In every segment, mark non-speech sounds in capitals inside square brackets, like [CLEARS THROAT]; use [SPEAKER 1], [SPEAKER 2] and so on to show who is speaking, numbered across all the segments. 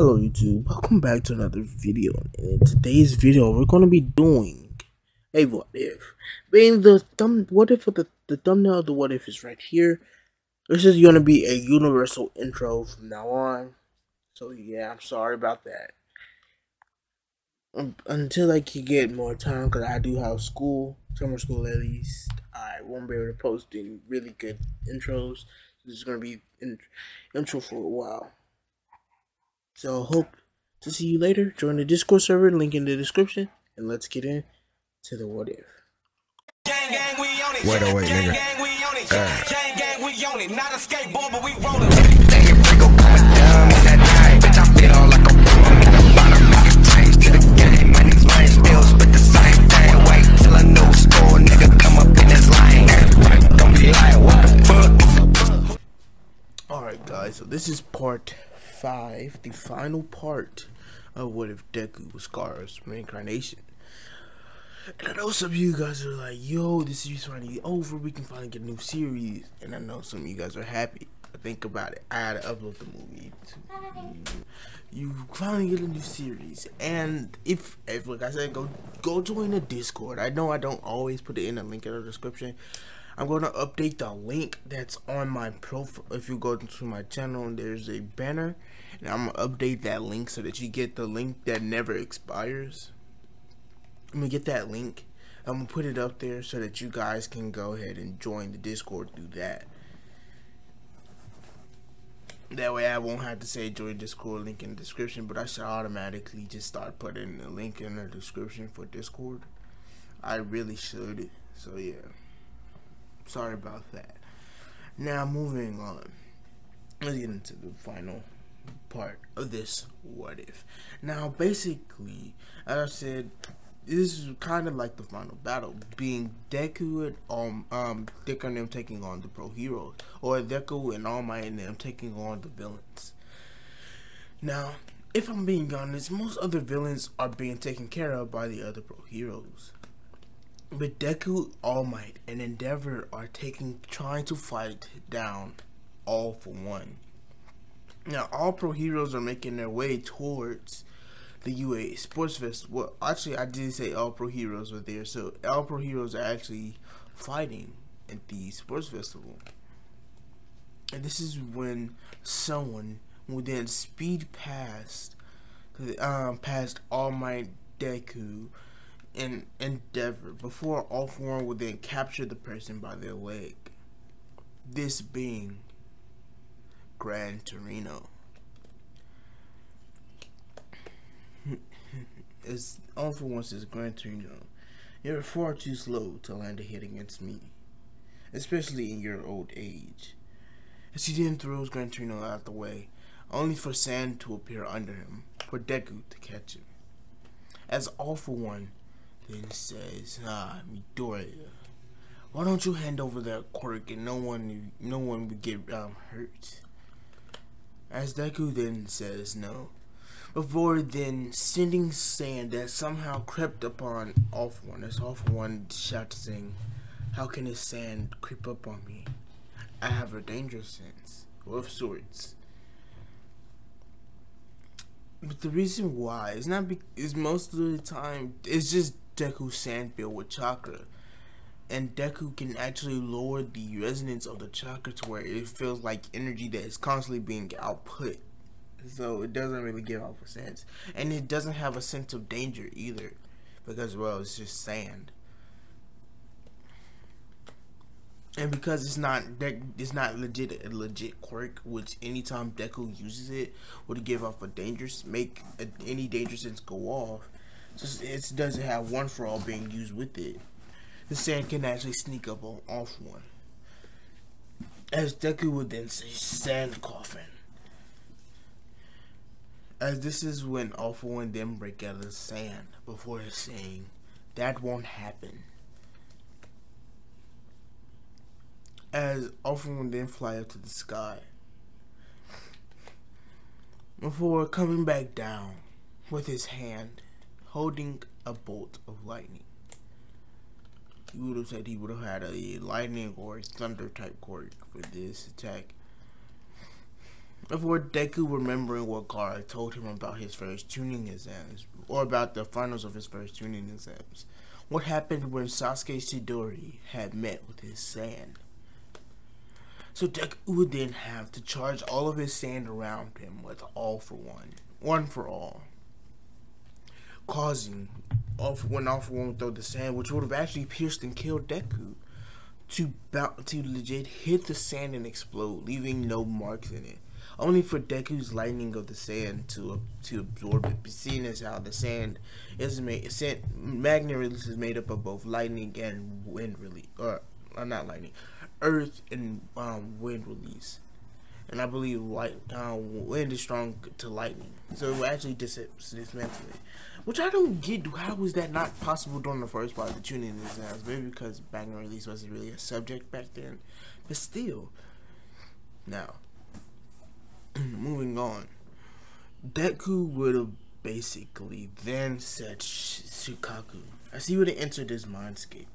[SPEAKER 1] Hello YouTube, welcome back to another video. In today's video, we're going to be doing a what if. Being the thumb, what if the, the thumbnail of the what if is right here. This is going to be a universal intro from now on. So yeah, I'm sorry about that. Um, until I can get more time, because I do have school, summer school at least, I won't be able to post any really good intros. This is going to be in, intro for a while. So hope to see you later. Join the Discord server, link in the description, and let's get in to the what if.
[SPEAKER 2] Wait, oh, wait, nigga. Uh. Not a skateboard, but we rollin'.
[SPEAKER 1] Alright guys, so this is part 5, the final part of What If Deku was Gaara's reincarnation. And I know some of you guys are like, yo, this is finally over, we can finally get a new series. And I know some of you guys are happy. But think about it, I had to upload the movie. You, you finally get a new series. And if, if like I said, go go join the Discord. I know I don't always put it in the link in the description. I'm going to update the link that's on my profile. If you go to my channel, there's a banner. And I'm to update that link so that you get the link that never expires. I'm to get that link. I'm to put it up there so that you guys can go ahead and join the Discord through that. That way I won't have to say join Discord link in the description, but I should automatically just start putting the link in the description for Discord. I really should. So yeah. Sorry about that. Now moving on. Let's get into the final part of this what if. Now basically, as I said, this is kind of like the final battle, being Deku and um um Deku and them taking on the pro heroes, or Deku and All Might and them taking on the villains. Now, if I'm being honest, most other villains are being taken care of by the other pro heroes. But Deku, All Might, and Endeavor are taking trying to fight down All for One. Now, all pro heroes are making their way towards the UA Sports Fest. Well, actually, I didn't say all pro heroes were there, so all pro heroes are actually fighting at the sports festival. And this is when someone will then speed past, um, past All Might Deku and endeavor before all four would then capture the person by their leg. This being Gran Torino. [LAUGHS] As all for once is Gran Torino. You're far too slow to land a hit against me, especially in your old age. As he then throws Gran Torino out the way, only for sand to appear under him, for Deku to catch him. As all for one, then says, "Ah, Midoriya, why don't you hand over that quirk and no one, no one would get um, hurt?" As Deku then says no, before then sending sand that somehow crept upon For One. As For One shouts saying, "How can this sand creep up on me? I have a danger sense, of sorts." But the reason why is not be is most of the time it's just Deku sand filled with chakra. And Deku can actually lower the resonance of the chakra to where it feels like energy that is constantly being output. So it doesn't really give off a sense. And it doesn't have a sense of danger either. Because well it's just sand. And because it's not it's not legit a legit quirk, which anytime Deku uses it would give off a dangerous make a, any danger sense go off just it doesn't have one for all being used with it. The sand can actually sneak up on off one. As Deku would then say, sand coffin. As this is when For One then break out of the sand before saying, that won't happen. As For One then fly up to the sky. Before coming back down with his hand holding a bolt of lightning. You would have said he would have had a lightning or thunder type quirk for this attack. Before Deku remembering what Gaara told him about his first Chunin exams, or about the finals of his first Chunin exams, what happened when Sasuke Chidori had met with his sand. So Deku would then have to charge all of his sand around him with all for one, one for all, causing when all for one throw the sand, which would have actually pierced and killed Deku, to to legit hit the sand and explode, leaving no marks in it only for Deku's lightning of the sand to to absorb it. Seeing as how the sand is made, sand, magnet release is made up of both lightning and wind release, or, or not lightning, earth and um, wind release. And I believe light, uh, wind is strong to lightning, so it will actually dis- dismantle it. Which I don't get. How was that not possible during the first part of the Chunin exams? Maybe because magnet release wasn't really a subject back then, but still. Now, [CLEARS THROAT] moving on. Deku would have basically then said Sh Shukaku. I see where they entered this mindscape.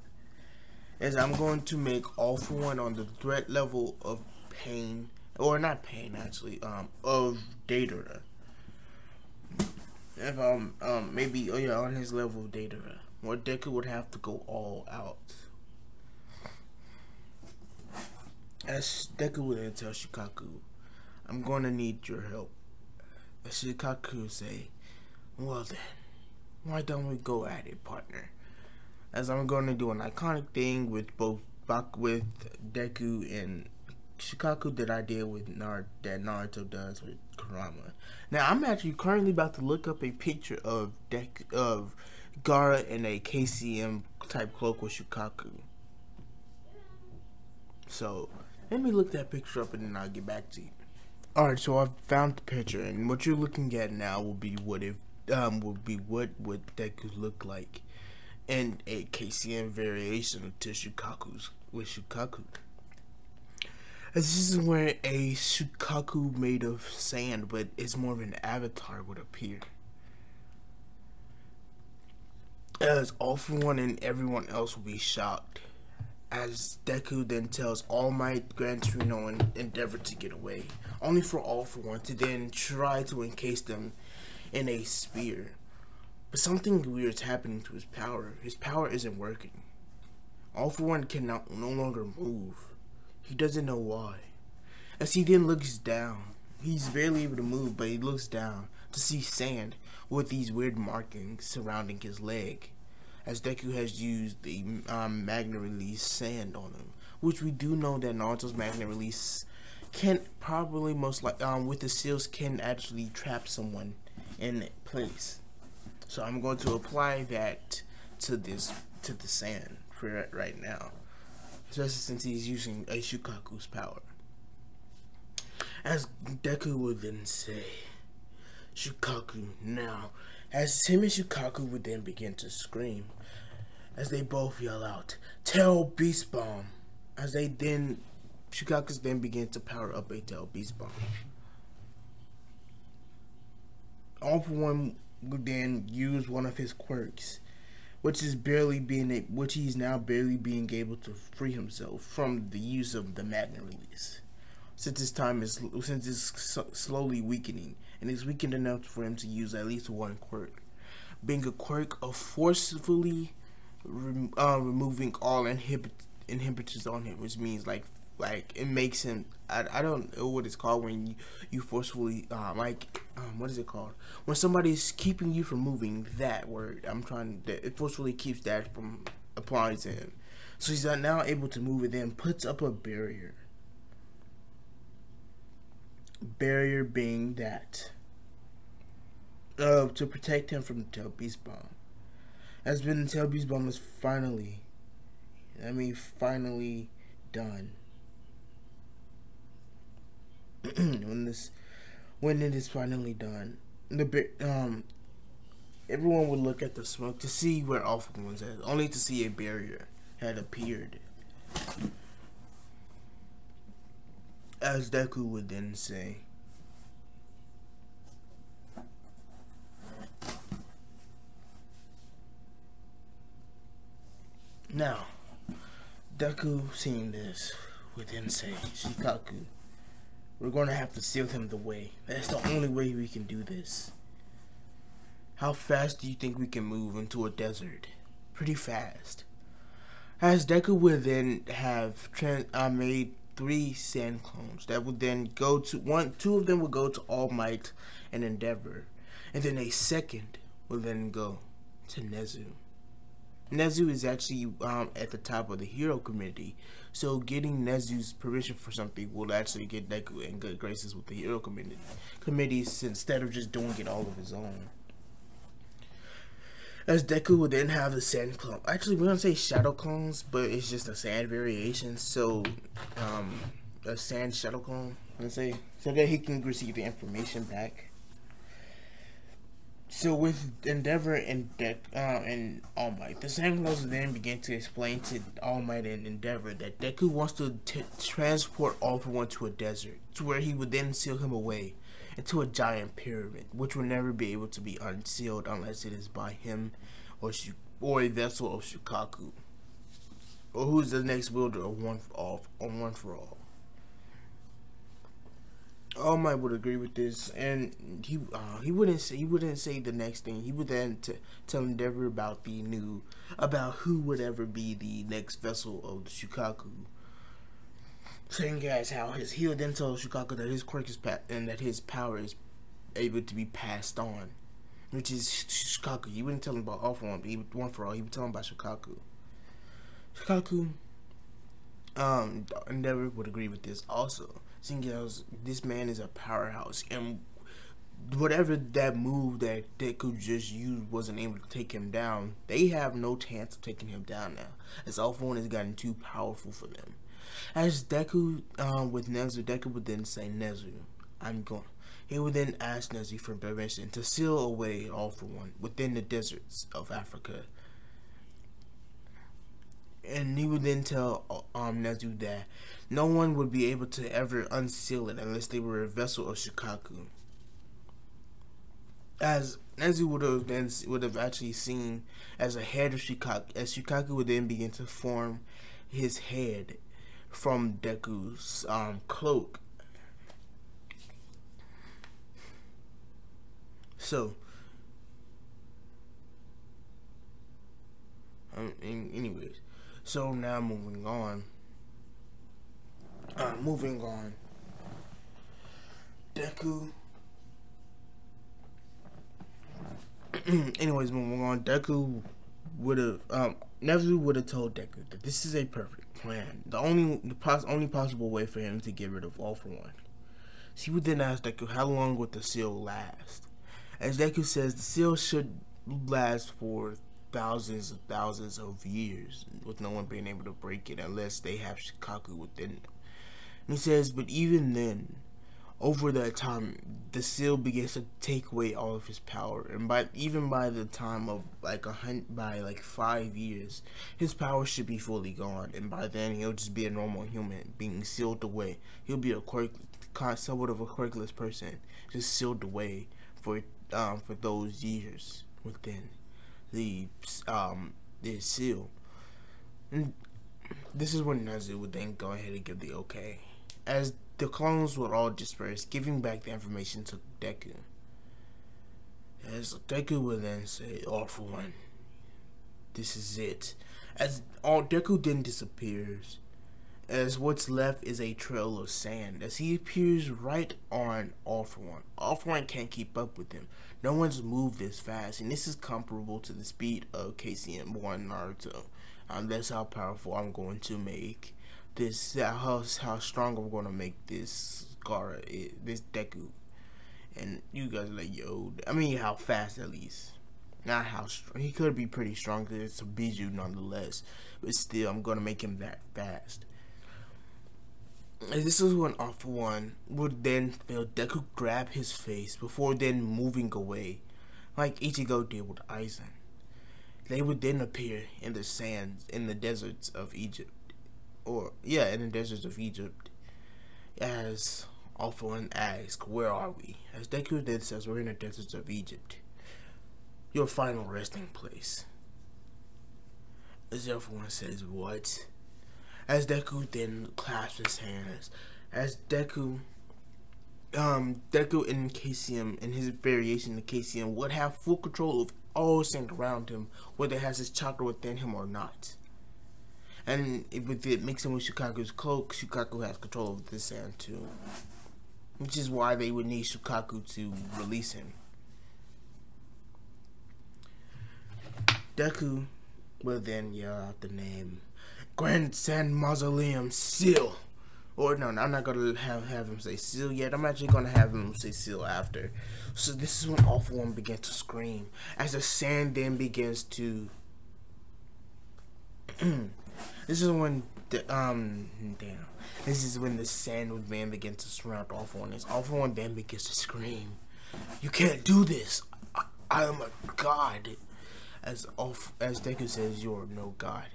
[SPEAKER 1] As I'm going to make all for one on the threat level of pain, or not pain actually, um, of Deidara. If um um maybe oh yeah on his level of Deidara, where Deku would have to go all out. As Deku would tell Shukaku, I'm gonna need your help. Shukaku say, Well then, why don't we go at it, partner? As I'm gonna do an iconic thing with both Bak with Deku and Shukaku that I did with Nar that Naruto does with Kurama. Now I'm actually currently about to look up a picture of Deku of Gaara in a KCM type cloak with Shukaku. So let me look that picture up and then I'll get back to you. Alright, so I've found the picture, and what you're looking at now will be what if um would be what would could look like in a KCM variation to Shukaku's with Shukaku. This is where a Shukaku made of sand, but it's more of an avatar would appear. As all for one and everyone else will be shocked as Deku then tells All Might, Gran Torino, and Endeavor to get away, only for All for One to then try to encase them in a spear. But something weird is happening to his power. His power isn't working. All for One cannot no longer move. He doesn't know why. As he then looks down, he's barely able to move, but he looks down to see sand with these weird markings surrounding his leg as Deku has used the um, Magna Release Sand on him, which we do know that Naruto's Magna Release can probably most like um with the seals can actually trap someone in place. So I'm going to apply that to this to the sand for right now, especially since he's using a Shukaku's power. As Deku would then say, Shukaku now as him and Shukaku would then begin to scream as they both yell out, Tail Beast Bomb! As they then, Shukaku then begin to power up a Tail Beast Bomb. All for one would then use one of his quirks, which is barely being, which he's now barely being able to free himself from the use of the magnet release. Since his time is, since it's slowly weakening, and is weakened enough for him to use at least one quirk, being a quirk of forcefully uh, removing all inhibit inhibitors on him, which means like like it makes him. I, I don't know what it's called when you you forcefully um, like um, what is it called when somebody's keeping you from moving. That word I'm trying to it forcefully keeps that from applying to him. So he's now able to move it. Then puts up a barrier barrier being that uh, to protect him from Beast Bomb. As been Beast Bomb is finally, I mean, finally done. [CLEARS THROAT] when this, when it is finally done, the um, everyone would look at the smoke to see where All for One's at, only to see a barrier had appeared. As Deku would then say, Now, Deku seeing this would then say, Shukaku, We're going to have to seal him the way. That's the only way we can do this. How fast do you think we can move into a desert? Pretty fast. As Deku would then have trans- uh, made three sand clones that would then go to one, two of them would go to All Might and Endeavor, and then a second will then go to Nezu. Nezu is actually um, at the top of the hero community, so getting Nezu's permission for something will actually get Deku in good graces with the hero community committees instead of just doing it all of his own. As Deku would then have the sand clone. Actually, we're gonna say shadow clones, but it's just a sand variation. So, um, a sand shadow clone. Let's say so that he can receive the information back. So with Endeavor and uh, and All Might, the Sand Clones then begin to explain to All Might and Endeavor that Deku wants to transport All for One to a desert, to where he would then seal him away into a giant pyramid, which will never be able to be unsealed unless it is by him or Sh or a vessel of Shukaku, or who is the next wielder of One for All, One for All. All Might would agree with this, and he uh, he wouldn't say he wouldn't say the next thing. He would then t- tell Endeavor about the new about who would ever be the next vessel of the Shukaku saying guys how his he would then tell Shukaku that his quirk is pa- and that his power is able to be passed on, which is Shukaku. He wouldn't tell him about all for one, but he would, one for all. He would tell him about Shukaku. Shukaku, um, Endeavor would agree with this also. Seeing as this man is a powerhouse, and whatever that move that Deku just used wasn't able to take him down, they have no chance of taking him down now. As For One has gotten too powerful for them. As Deku um, with Nezu, Deku would then say, Nezu, I'm going. He would then ask Nezu for permission to seal away All For One within the deserts of Africa. And he would then tell um, Nezu that no one would be able to ever unseal it unless they were a vessel of Shukaku. As Nezu would have then would have actually seen as a head of Shukaku, as Shukaku would then begin to form his head from Deku's um, cloak. So, um, anyways, so now moving on. Uh, moving on. Deku. [CLEARS THROAT] anyways, moving on. Deku would have um Nezu would have told Deku that this is a perfect plan. The only the pos- only possible way for him to get rid of All for One. She would then ask Deku how long would the seal last. As Deku says, the seal should last for thousands and thousands of years, with no one being able to break it unless they have Shukaku within them. And he says, but even then, over that time, the seal begins to take away all of his power, and by even by the time of like a hundred, by like five years, his power should be fully gone, and by then he'll just be a normal human being sealed away. He'll be a quirk, somewhat of a quirkless person, just sealed away for um for those years within the um the seal. And this is when Nezu would then go ahead and give the okay, as the clones would all disperse, giving back the information to Deku. As Deku would then say, All for one, this is it. As all Deku then disappears, as what's left is a trail of sand, as he appears right on All for One. All for One can't keep up with him. No one's moved this fast, and this is comparable to the speed of KCM1 Naruto. Um, that's how powerful I'm going to make this how how strong I'm gonna make this Gaara this Deku, and you guys are like yo. I mean how fast at least, not how strong. He could be pretty strong because it's a Biju nonetheless, but still I'm gonna make him that fast. This is when For One would then feel Deku grab his face before then moving away, like Ichigo did with Aizen. They would then appear in the sands in the deserts of Egypt or yeah, in the deserts of Egypt, as For One asks, "Where are we?" As Deku then says, "We're in the deserts of Egypt, your final resting place." As All One says, "What?" As Deku then clasps his hands, as Deku um, Deku and KCM and his variation of KCM would have full control of all sand around him, whether it has his chakra within him or not. And with it mixing with Shukaku's cloak, Shukaku has control of the sand too. Which is why they would need Shukaku to release him. Deku will then yell out the name Grand Sand Mausoleum Seal. Or no, I'm not gonna have have him say seal yet. I'm actually gonna have him say seal after. So this is when All for One begins to scream as the sand then begins to. [CLEARS THROAT] this is when the um damn. This is when the sand would then begin to surround All for One. As All for One then begins to scream, "You can't do this! I, I am a god." As off as Deku says, "You're no god.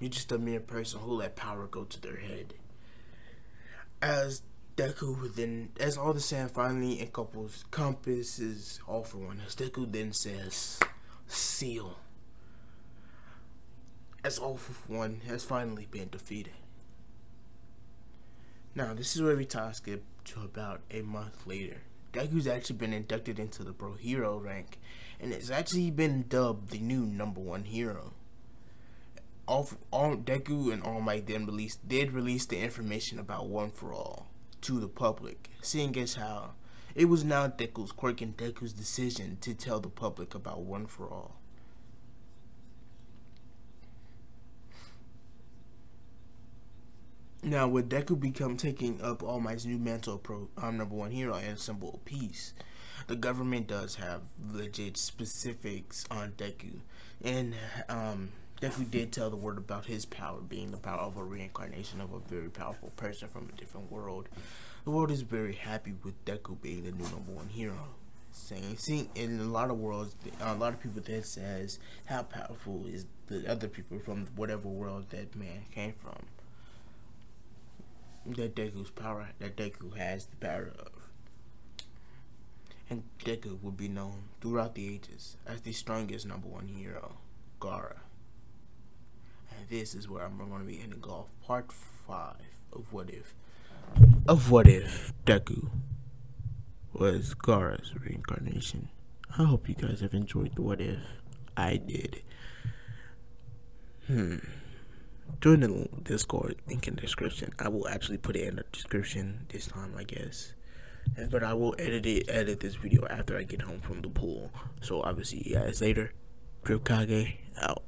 [SPEAKER 1] You're just a mere person who let power go to their head." as Deku then, as all the sand finally encompasses compasses all for one, as Deku then says, "Seal." As all for one has finally been defeated. Now this is where we time skip to about a month later. Deku's actually been inducted into the Pro Hero rank, and has actually been dubbed the new number one hero all, all Deku and All Might then released did release the information about One for All to the public, seeing as how it was now Deku's quirk and Deku's decision to tell the public about One for All. Now, with Deku become taking up All Might's new mantle pro um, number one hero and symbol of peace, the government does have legit specifics on Deku, and um, Deku did tell the world about his power being the power of a reincarnation of a very powerful person from a different world. The world is very happy with Deku being the new number one hero. Saying, seeing in a lot of worlds, a lot of people that says how powerful is the other people from whatever world that man came from. That Deku's power, that Deku has the power of. And Deku will be known throughout the ages as the strongest number one hero, Gaara this is where I'm going to be ending off part five of What If. Of What If Deku was Gaara's reincarnation. I hope you guys have enjoyed the What If. I did. Hmm. Join the Discord link in the description. I will actually put it in the description this time, I guess. But I will edit it, edit this video after I get home from the pool. So I will see you guys later. Kage out.